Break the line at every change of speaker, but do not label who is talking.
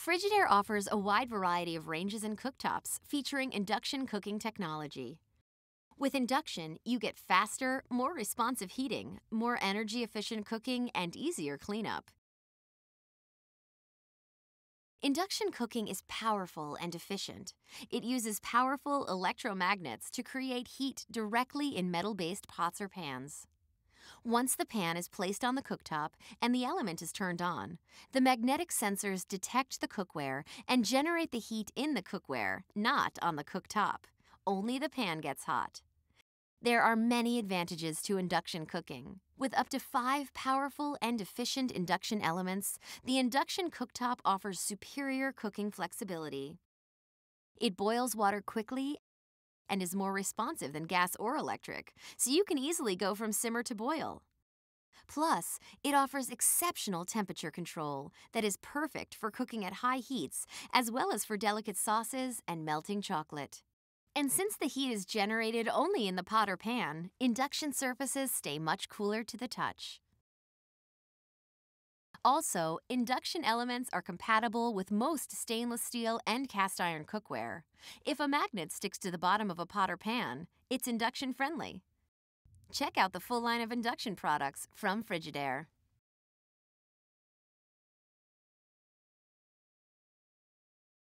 Frigidaire offers a wide variety of ranges and cooktops featuring induction cooking technology. With induction, you get faster, more responsive heating, more energy efficient cooking, and easier cleanup. Induction cooking is powerful and efficient. It uses powerful electromagnets to create heat directly in metal based pots or pans. Once the pan is placed on the cooktop and the element is turned on, the magnetic sensors detect the cookware and generate the heat in the cookware, not on the cooktop. Only the pan gets hot. There are many advantages to induction cooking. With up to five powerful and efficient induction elements, the induction cooktop offers superior cooking flexibility. It boils water quickly and is more responsive than gas or electric, so you can easily go from simmer to boil. Plus, it offers exceptional temperature control that is perfect for cooking at high heats as well as for delicate sauces and melting chocolate. And since the heat is generated only in the pot or pan, induction surfaces stay much cooler to the touch. Also, induction elements are compatible with most stainless steel and cast iron cookware. If a magnet sticks to the bottom of a pot or pan, it's induction friendly. Check out the full line of induction products from Frigidaire.